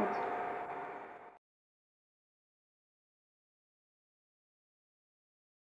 Okay.